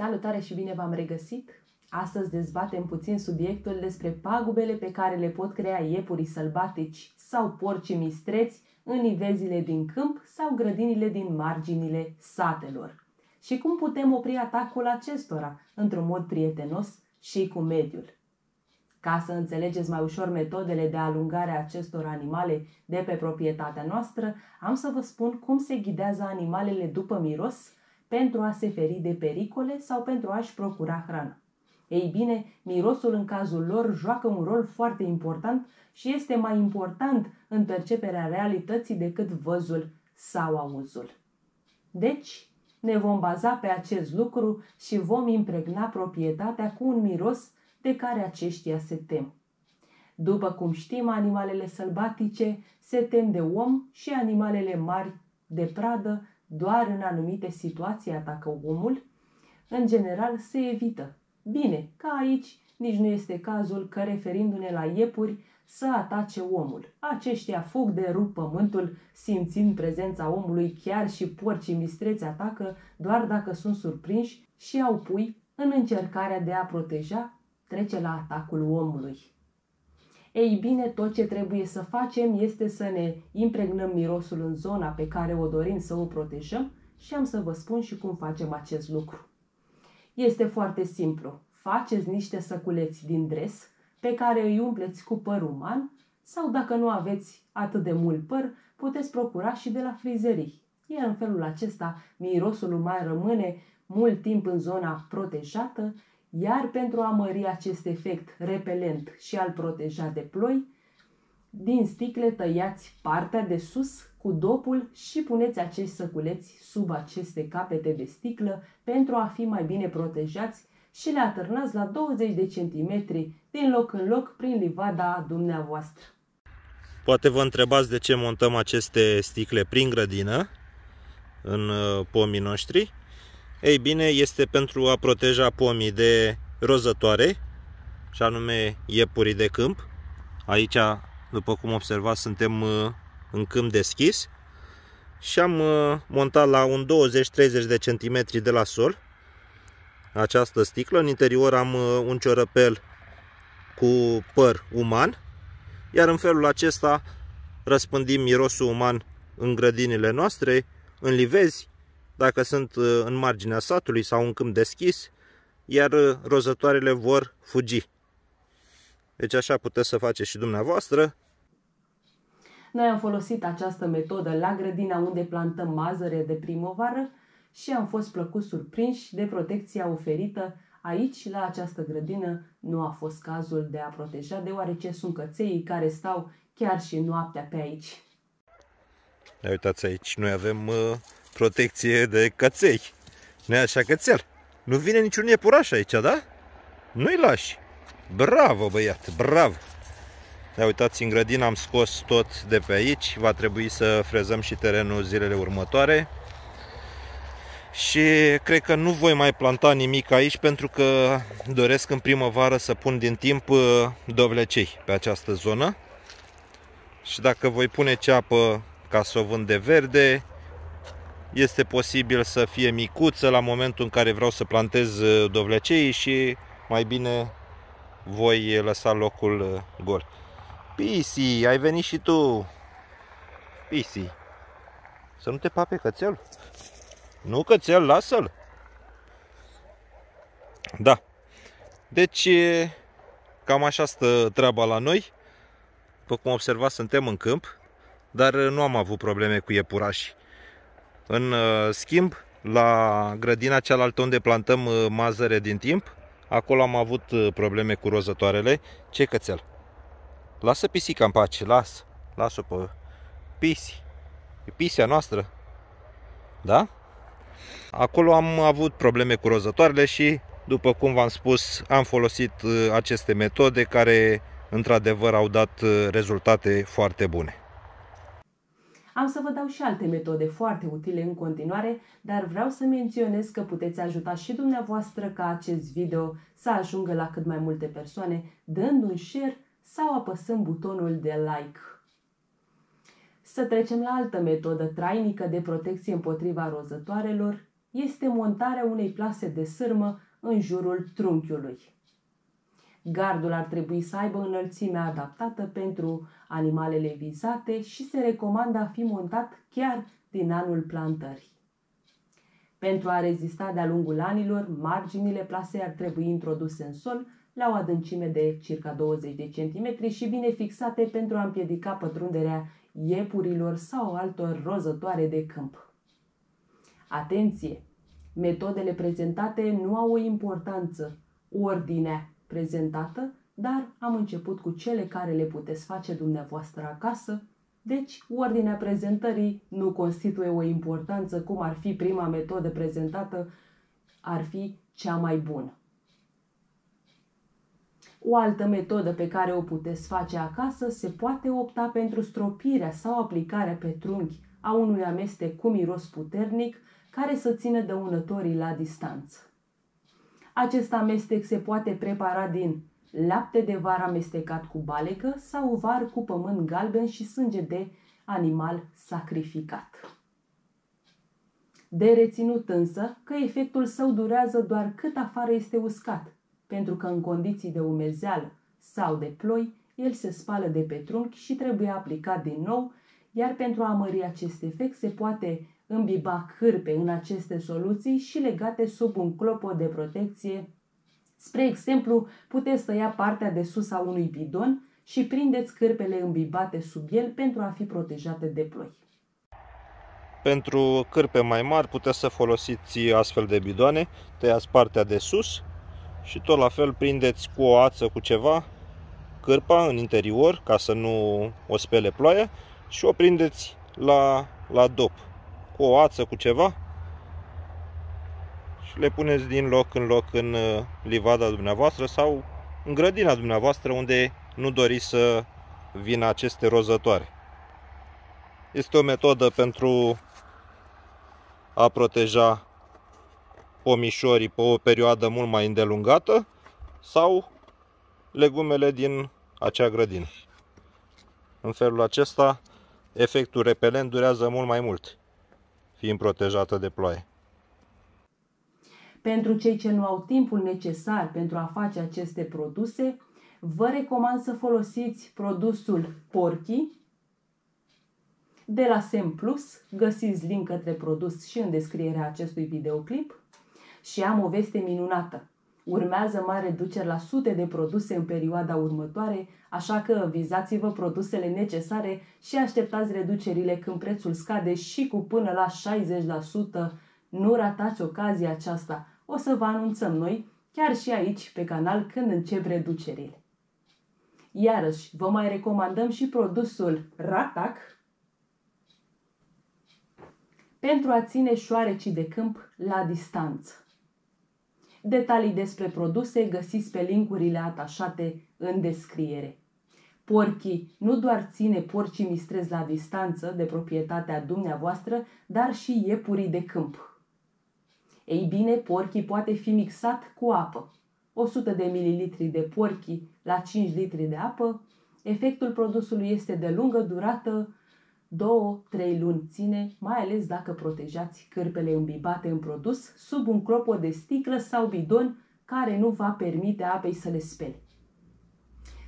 Salutare și bine v-am regăsit! Astăzi dezbatem puțin subiectul despre pagubele pe care le pot crea iepurii sălbatici sau porci mistreți în nivezile din câmp sau grădinile din marginile satelor. Și cum putem opri atacul acestora într-un mod prietenos și cu mediul. Ca să înțelegeți mai ușor metodele de alungare a acestor animale de pe proprietatea noastră, am să vă spun cum se ghidează animalele după miros pentru a se feri de pericole sau pentru a-și procura hrană. Ei bine, mirosul în cazul lor joacă un rol foarte important și este mai important în perceperea realității decât văzul sau auzul. Deci, ne vom baza pe acest lucru și vom impregna proprietatea cu un miros de care aceștia se tem. După cum știm, animalele sălbatice se tem de om și animalele mari de pradă doar în anumite situații atacă omul, în general se evită. Bine, ca aici nici nu este cazul că referindu-ne la iepuri să atace omul. Aceștia fug de rup pământul, simțind prezența omului, chiar și porcii mistreți atacă doar dacă sunt surprinși și au pui în încercarea de a proteja, trece la atacul omului. Ei bine, tot ce trebuie să facem este să ne impregnăm mirosul în zona pe care o dorim să o protejăm și am să vă spun și cum facem acest lucru. Este foarte simplu. Faceți niște săculeți din dres pe care îi umpleți cu păr uman sau dacă nu aveți atât de mult păr, puteți procura și de la frizerii. Iar în felul acesta mirosul uman rămâne mult timp în zona protejată iar pentru a mări acest efect repelent și al proteja de ploi, din sticle tăiați partea de sus cu dopul și puneți acești săculeți sub aceste capete de sticlă pentru a fi mai bine protejați și le atârnați la 20 de centimetri din loc în loc prin livada dumneavoastră. Poate vă întrebați de ce montăm aceste sticle prin grădină în uh, pomii noștri. Ei bine, este pentru a proteja pomii de rozătoare, și anume iepurii de câmp. Aici, după cum observați, suntem uh, în câmp deschis și am uh, montat la un 20-30 de centimetri de la sol această sticlă. În interior am uh, un ciorăpel cu păr uman, iar în felul acesta răspândim mirosul uman în grădinile noastre, în livezi, dacă sunt uh, în marginea satului sau în câmp deschis, iar uh, rozătoarele vor fugi. Deci așa puteți să faceți și dumneavoastră. Noi am folosit această metodă la grădina unde plantăm mazăre de primăvară și am fost plăcut surprinși de protecția oferită aici, la această grădină, nu a fost cazul de a proteja, deoarece sunt căței care stau chiar și noaptea pe aici. Ia uitați aici, noi avem uh, protecție de căței. nu așa cățel? Nu vine niciun iepuraș aici, da? Nu-i lași. Bravo, băiat, bravo! Ia uitați, în grădină am scos tot de pe aici. Va trebui să frezăm și terenul zilele următoare. Și cred că nu voi mai planta nimic aici pentru că doresc în primăvară să pun din timp uh, dovlecei pe această zonă. Și dacă voi pune ceapă ca să o vând de verde, este posibil să fie micuță la momentul în care vreau să plantez uh, dovlecei și mai bine voi lăsa locul uh, gol. Pisi, ai venit și tu. Pisi. Să nu te pape cățel. Nu cățel, lasă-l. Da. Deci, cam așa stă treaba la noi. După cum observați, suntem în câmp, dar nu am avut probleme cu iepurașii. În uh, schimb, la grădina cealaltă unde plantăm uh, mazăre din timp, acolo am avut uh, probleme cu rozătoarele. Ce cățel? Lasă pisica în pace, las. Lasă pe pisi. E pisia noastră. Da? Acolo am avut probleme cu rozătoarele și, după cum v-am spus, am folosit aceste metode care, într-adevăr, au dat rezultate foarte bune. Am să vă dau și alte metode foarte utile în continuare, dar vreau să menționez că puteți ajuta și dumneavoastră ca acest video să ajungă la cât mai multe persoane, dând un share sau apăsând butonul de like. Să trecem la altă metodă trainică de protecție împotriva rozătoarelor, este montarea unei plase de sârmă în jurul trunchiului. Gardul ar trebui să aibă înălțimea adaptată pentru animalele vizate și se recomandă a fi montat chiar din anul plantării. Pentru a rezista de-a lungul anilor, marginile plasei ar trebui introduse în sol la o adâncime de circa 20 de cm și bine fixate pentru a împiedica pătrunderea iepurilor sau altor rozătoare de câmp. Atenție! Metodele prezentate nu au o importanță, ordinea prezentată, dar am început cu cele care le puteți face dumneavoastră acasă, deci ordinea prezentării nu constituie o importanță cum ar fi prima metodă prezentată, ar fi cea mai bună. O altă metodă pe care o puteți face acasă se poate opta pentru stropirea sau aplicarea pe trunchi a unui amestec cu miros puternic care să țină dăunătorii la distanță. Acest amestec se poate prepara din lapte de var amestecat cu balecă sau var cu pământ galben și sânge de animal sacrificat. De reținut însă că efectul său durează doar cât afară este uscat, pentru că în condiții de umezeală sau de ploi, el se spală de pe trunchi și trebuie aplicat din nou, iar pentru a mări acest efect se poate îmbiba cârpe în aceste soluții și legate sub un clopot de protecție. Spre exemplu, puteți tăia partea de sus a unui bidon și prindeți cârpele îmbibate sub el pentru a fi protejate de ploi. Pentru cârpe mai mari puteți să folosiți astfel de bidoane, tăiați partea de sus și tot la fel prindeți cu o ață cu ceva cârpa în interior ca să nu o spele ploaia și o prindeți la, la dop cu o ață cu ceva și le puneți din loc în loc în uh, livada dumneavoastră sau în grădina dumneavoastră unde nu doriți să vină aceste rozătoare. Este o metodă pentru a proteja pomișorii pe o perioadă mult mai îndelungată sau legumele din acea grădină. În felul acesta, efectul repelent durează mult mai mult, fiind protejată de ploaie. Pentru cei ce nu au timpul necesar pentru a face aceste produse, vă recomand să folosiți produsul Porky de la Sem Plus. Găsiți link către produs și în descrierea acestui videoclip și am o veste minunată. Urmează mari reduceri la sute de produse în perioada următoare, așa că vizați-vă produsele necesare și așteptați reducerile când prețul scade și cu până la 60%. Nu ratați ocazia aceasta. O să vă anunțăm noi, chiar și aici pe canal, când încep reducerile. Iarăși, vă mai recomandăm și produsul Ratac, pentru a ține șoarecii de câmp la distanță. Detalii despre produse găsiți pe linkurile atașate în descriere. Porchii nu doar ține porcii mistrezi la distanță de proprietatea dumneavoastră, dar și iepurii de câmp. Ei bine, porchii poate fi mixat cu apă. 100 de ml de porchi la 5 litri de apă. Efectul produsului este de lungă durată, două, trei luni ține, mai ales dacă protejați cârpele îmbibate în produs sub un clopot de sticlă sau bidon care nu va permite apei să le spele.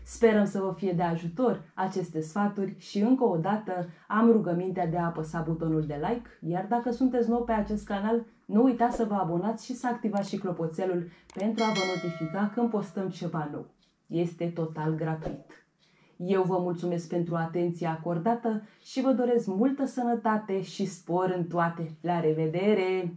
Sperăm să vă fie de ajutor aceste sfaturi și încă o dată am rugămintea de a apăsa butonul de like, iar dacă sunteți nou pe acest canal, nu uitați să vă abonați și să activați și clopoțelul pentru a vă notifica când postăm ceva nou. Este total gratuit. Eu vă mulțumesc pentru atenția acordată și vă doresc multă sănătate și spor în toate. La revedere!